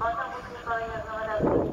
Posso música para a